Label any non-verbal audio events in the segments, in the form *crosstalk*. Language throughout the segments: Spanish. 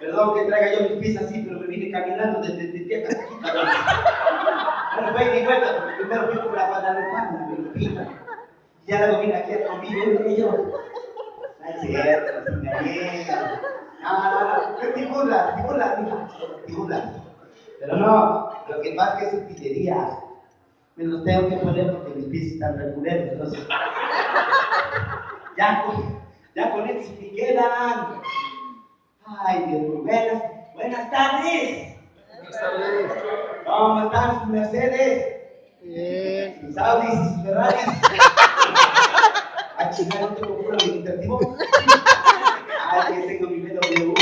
Perdón que traiga yo mis pies así, pero me vine caminando desde acá. Bueno, fue de vuelta, porque primero fui por la me pita. Ya luego vine aquí a convivir y yo. Es cierto, sin gallina. No, no, no. Pero no, lo que es que es. Me los tengo que poner porque mis pies están reculeros, entonces. Ya con, ya con me quedan. Ay, Dios mío. Buenas, buenas tardes. Buenas tardes. ¿Cómo están sus Mercedes? Bien. Sus Audis y sus Ferraris. Ay, chingada, no tengo puro administrativo. Ay, que tengo mi BMW.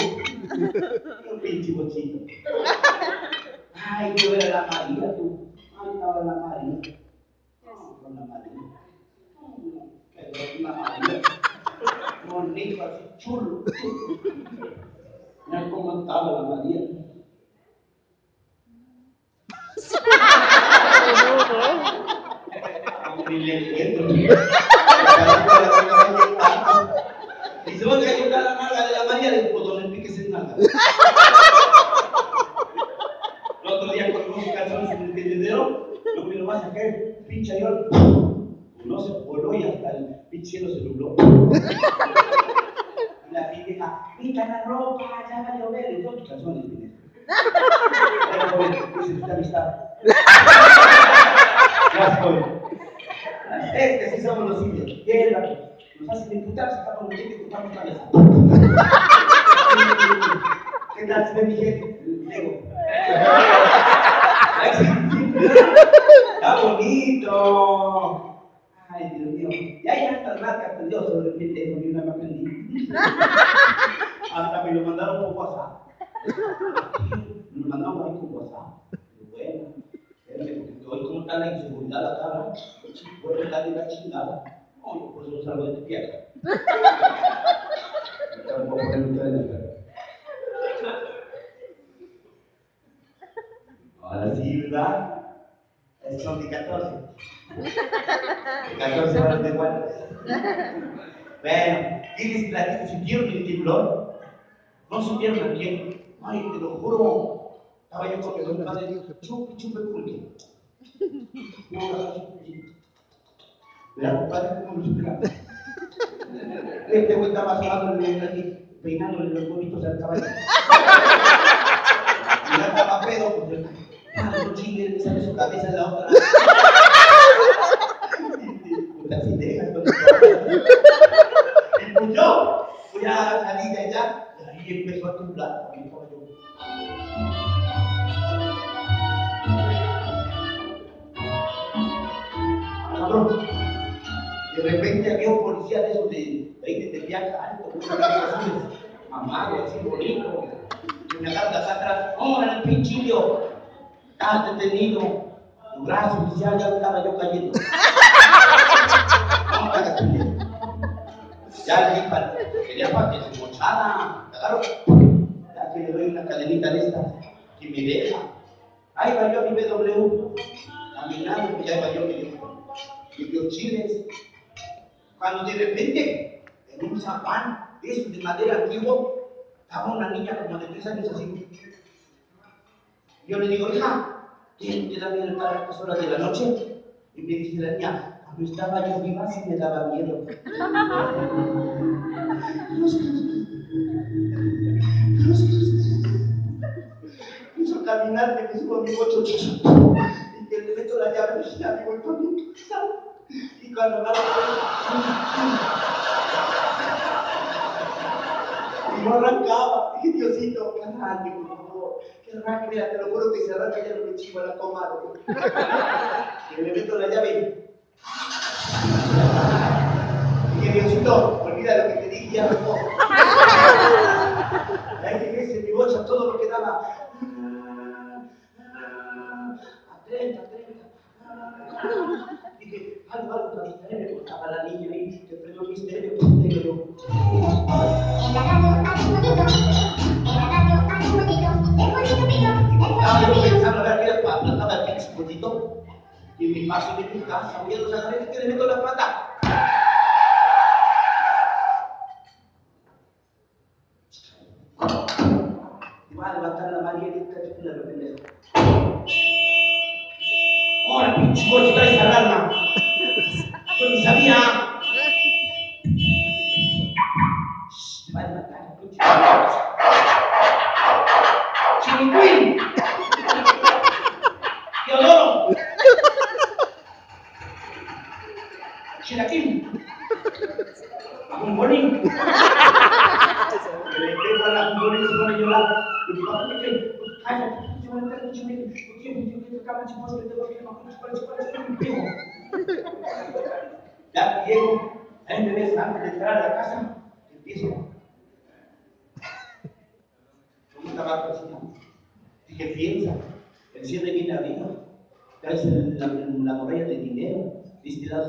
Un pinche bochito. Ay, yo era la María, tú. Ay, estaba la María. Con la María. Pero la María. Bonito, así, chulo. Mira cómo estaba la María. Ni le entiendo. La de la María. El otro día con unos calzones en el va a sacar, pinche avión, no se voló y hasta el pinche cielo se nubló. Y la pendeja, quita la ropa, ya va a llover, y todos tus. Pero, joven, dice usted amistad. Gracias, joven. Es que sí somos los indios. Bien, nos hacen imputar, sacamos un billete y compramos una mesa. ¿Qué tal se ve mi gente? Está bonito. Ay, Dios mío. Y hay hartas marcas aprendió sobre el pendejo, ni una aprendí. Hasta me lo mandaron por WhatsApp. Me lo mandaron ahí por WhatsApp. Bueno, espérame, porque hoy como está la inseguridad la cara, voy a estar de la chingada. No, yo por eso salgo de tu tierra. Ahora sí, ¿verdad? Es son de 14. De 14 horas de guardia. Bueno, ¿quiénes platican? ¿Supieron el tiburón? ¿No supieron a quién? Ay, te lo juro. Estaba yo con mi compadre, chupe, chupe, pulque. *laughs* Mira, compadre, cómo lo supera. *laughs* Este güey estaba sobándole aquí, peinándole los huevitos al caballo. *laughs* Y ya estaba pedo, pues ah, no chingue, sale su cabeza en la otra. Pues yo, voy a salir de allá, y ahí empezó a temblar. Cabrón. De repente había un policía de esos de 20 de viaje alto, con azules, amado, así bonito. Y me agarra atrás, ¡oh, el pinchillo! Estás detenido. Tu brazo oficial ya estaba yo cayendo. *laughs* Ya le dije, quería para que se mochara. Agarro, ya que le doy una cadenita de esta, que me deja. Ahí va yo a mi BW, caminando, pues ya iba yo mi y los chiles. Cuando de repente, en un zapán de madera antiguo, estaba una niña como de tres años así. Yo le digo, hija, ¿quién te da miedo estar a estas horas de la noche? Y me dice la niña, cuando estaba yo viva sí me daba miedo. *laughs* Hizo caminar, me subo a mi coche y que le meto la llave y ya me voy para mi casa. Y cuando me hago y no arrancaba. *laughs* Dije, Diosito, que arranque, por favor. Que arranque, mira, te lo juro que si arranca ya no me chivo a la comadre. *laughs* Y le meto la llave. Dije, Diosito, olvida lo que te dije, ya no. Ahí dejé en mi bolsa todo lo que daba. A 30, 30. Dije, algo, algo para distraerme, porque estaba la niña ahí, que prendió mi misterio, Y en mi paso de mi casa, voy a los agarré que le meto la pata. Y va a levantar la María y de repente. ¡Ahora, pinche coche, traes alarma! Yo ni sabía. Y mi papá me a estar mucho. Pues quién, yo chicos que tengo que no para para para un primo. Ya llego, ahí me ves antes de entrar a la casa, empiezo. ¿Cómo estaba cocinando? Dije, piensa, bien la vida, traes el- la, la de dinero,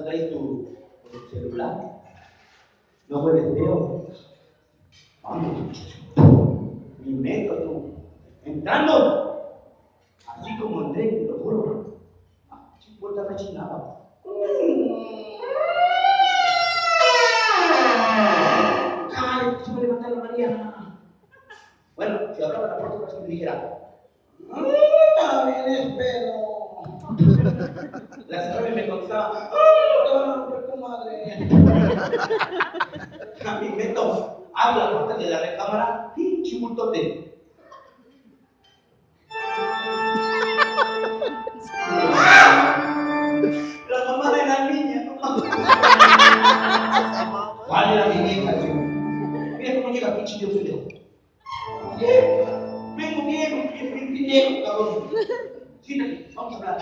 traes tu, celular, no hueles feo. Vamos, muchacho, mi método, entrando, así como entré, te lo juro, ah, sin puerta rechinaba. ¡Cállate, se va a levantar la María! Bueno, si hablaba la puerta, que me dijera, ¡Ah, vienes, pero! La señora me contestaba, ¡Ah, no, tu madre! A mi meto, habla de la recámara, pinche bultote. Mi vieja? Mira cómo llega pinche Dios mío. Vengo bien, bien, bien, bien, cabrón. Siéntate, vamos a hablar.